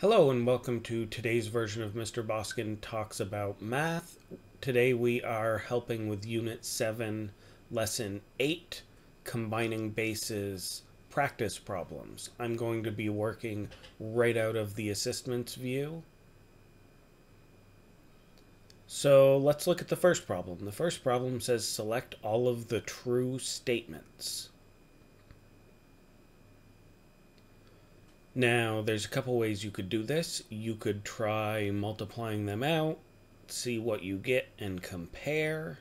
Hello and welcome to today's version of Mr. Boskind Talks About Math. Today we are helping with Unit 7, Lesson 8, Combining Bases Practice Problems. I'm going to be working right out of the assessments view. So let's look at the first problem. The first problem says select all of the true statements. Now, there's a couple ways you could do this. You could try multiplying them out, see what you get, and compare.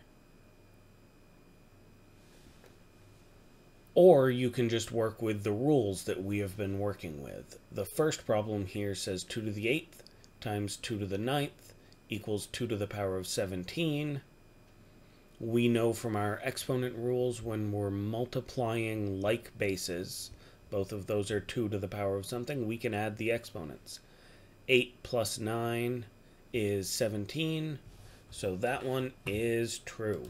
Or you can just work with the rules that we have been working with. The first problem here says 2 to the 8th times 2 to the 9th equals 2 to the power of 17. We know from our exponent rules when we're multiplying like bases, both of those are 2 to the power of something. We can add the exponents. 8 plus 9 is 17. So that one is true.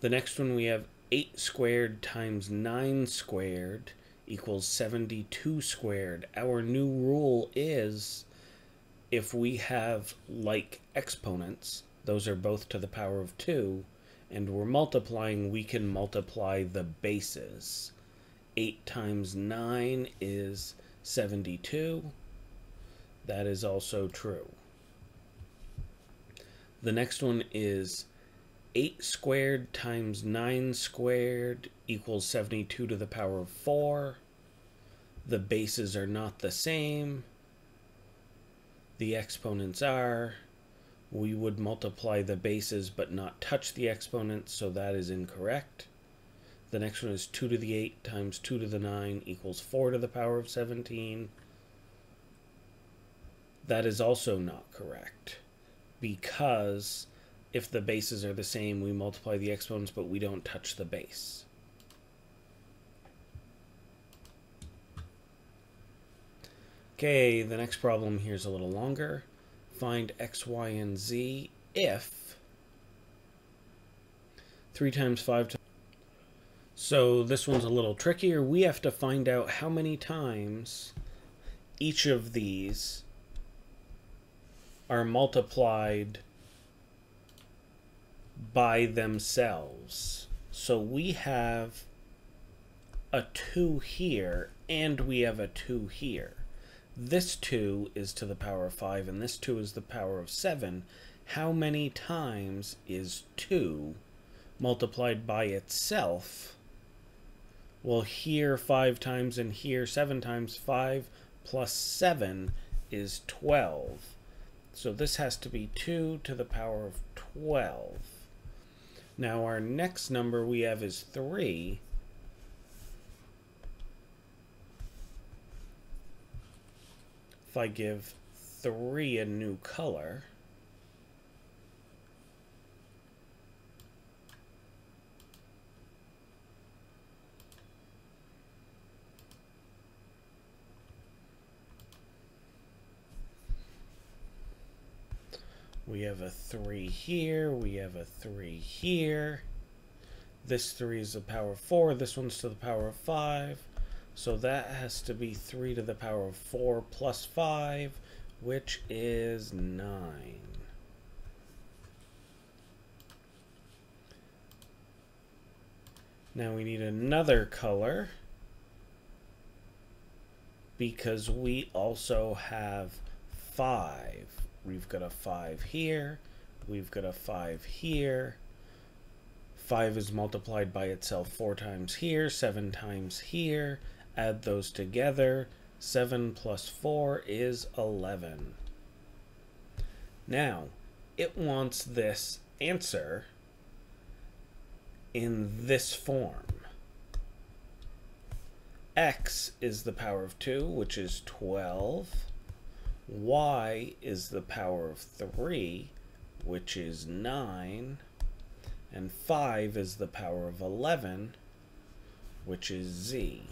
The next one we have 8 squared times 9 squared equals 72 squared. Our new rule is if we have like exponents, those are both to the power of 2, and we're multiplying, we can multiply the bases. 8 times 9 is 72. That is also true. The next one is 8 squared times 9 squared equals 72 to the power of 4. The bases are not the same. The exponents are we would multiply the bases but not touch the exponents, so that is incorrect. The next one is 2 to the 8 times 2 to the 9 equals 4 to the power of 17. That is also not correct because if the bases are the same, we multiply the exponents but we don't touch the base. Okay, the next problem here is a little longer find x, y, and z if 3 times 5 times... So this one's a little trickier. We have to find out how many times each of these are multiplied by themselves. So we have a 2 here, and we have a 2 here this 2 is to the power of 5 and this 2 is the power of 7, how many times is 2 multiplied by itself? Well, here 5 times and here 7 times 5 plus 7 is 12. So this has to be 2 to the power of 12. Now our next number we have is 3. If I give 3 a new color, We have a 3 here, we have a 3 here. This 3 is the power of 4, this one's to the power of 5. So that has to be 3 to the power of 4 plus 5, which is 9. Now we need another color because we also have 5. We've got a 5 here. We've got a 5 here. 5 is multiplied by itself 4 times here, 7 times here, Add those together. 7 plus 4 is 11. Now, it wants this answer in this form. x is the power of 2, which is 12. y is the power of 3, which is 9. And 5 is the power of 11, which is z.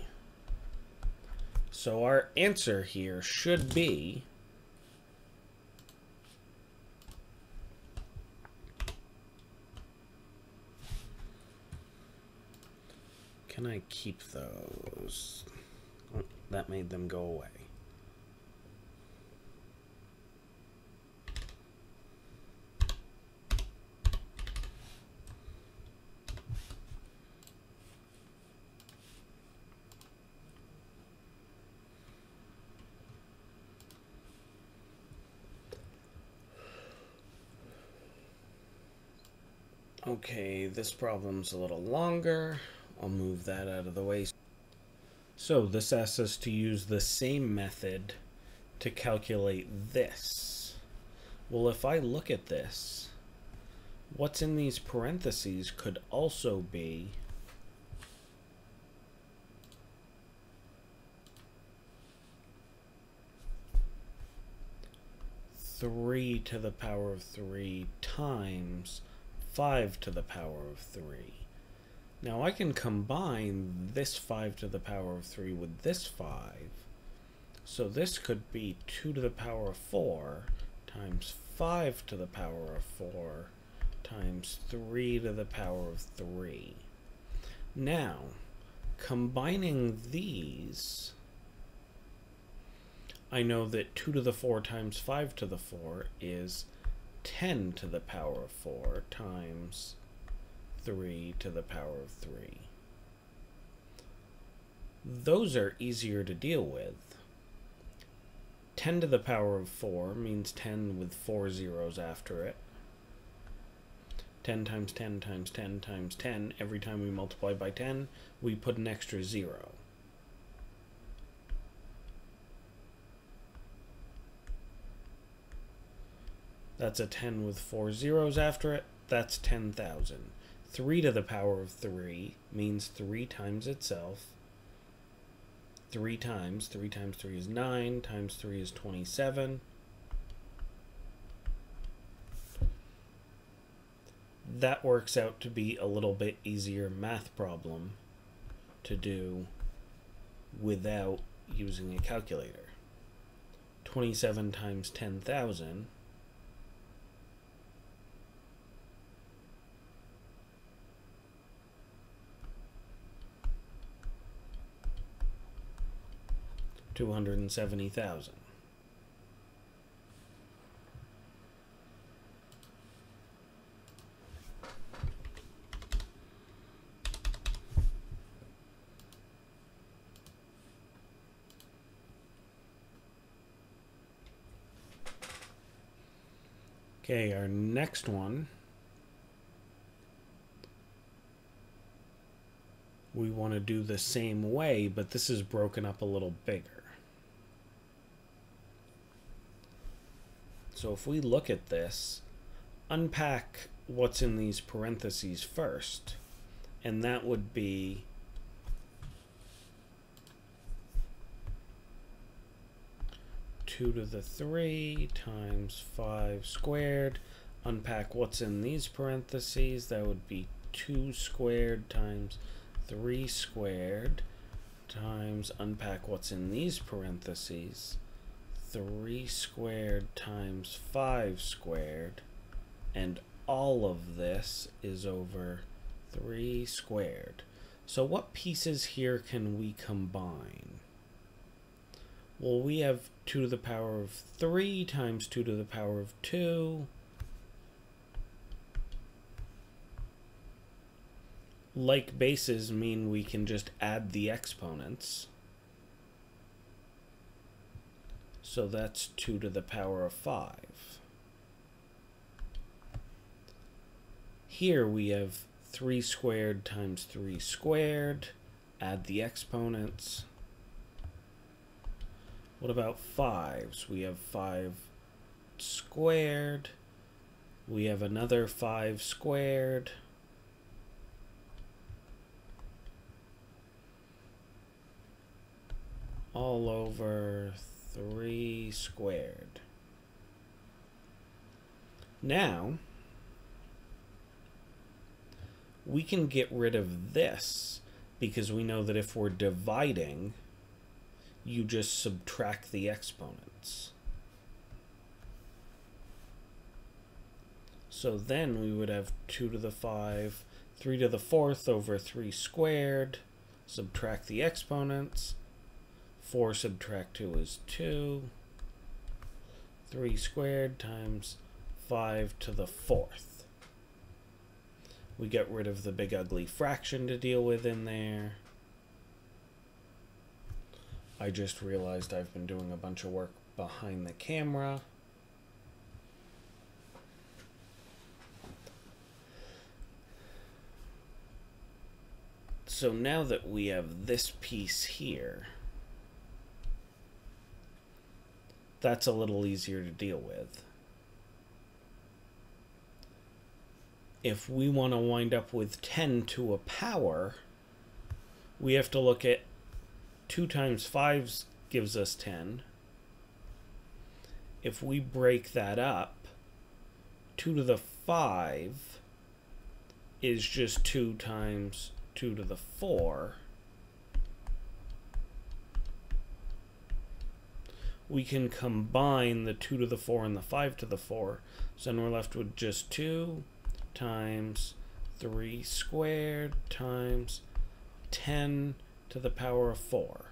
So our answer here should be Can I keep those? Oh, that made them go away. Okay, this problem's a little longer. I'll move that out of the way. So this asks us to use the same method to calculate this. Well, if I look at this, what's in these parentheses could also be three to the power of three times 5 to the power of 3. Now I can combine this 5 to the power of 3 with this 5. So this could be 2 to the power of 4 times 5 to the power of 4 times 3 to the power of 3. Now, combining these, I know that 2 to the 4 times 5 to the 4 is 10 to the power of 4 times 3 to the power of 3. Those are easier to deal with. 10 to the power of 4 means 10 with 4 zeros after it. 10 times 10 times 10 times 10, every time we multiply by 10, we put an extra 0. That's a 10 with four zeros after it. That's 10,000. 3 to the power of 3 means 3 times itself. 3 times. 3 times 3 is 9. Times 3 is 27. That works out to be a little bit easier math problem to do without using a calculator. 27 times 10,000 270,000. Okay, our next one we want to do the same way, but this is broken up a little bigger. So if we look at this, unpack what's in these parentheses first, and that would be two to the three times five squared. Unpack what's in these parentheses, that would be two squared times three squared times unpack what's in these parentheses 3 squared times 5 squared, and all of this is over 3 squared. So what pieces here can we combine? Well, we have 2 to the power of 3 times 2 to the power of 2. Like bases mean we can just add the exponents. So that's 2 to the power of 5. Here we have 3 squared times 3 squared. Add the exponents. What about 5s? We have 5 squared. We have another 5 squared. All over 3 squared. Now, we can get rid of this because we know that if we're dividing, you just subtract the exponents. So then we would have 2 to the 5, 3 to the 4th over 3 squared, subtract the exponents, 4 subtract 2 is 2. 3 squared times 5 to the fourth. We get rid of the big ugly fraction to deal with in there. I just realized I've been doing a bunch of work behind the camera. So now that we have this piece here, that's a little easier to deal with. If we want to wind up with 10 to a power, we have to look at 2 times 5 gives us 10. If we break that up, 2 to the 5 is just 2 times 2 to the 4. We can combine the 2 to the 4 and the 5 to the 4. So then we're left with just 2 times 3 squared times 10 to the power of 4.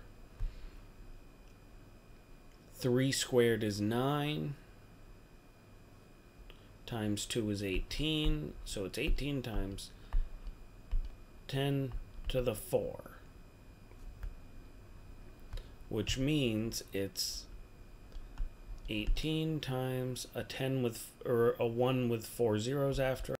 3 squared is 9 times 2 is 18. So it's 18 times 10 to the 4. Which means it's 18 times a 10 with or a 1 with four zeros after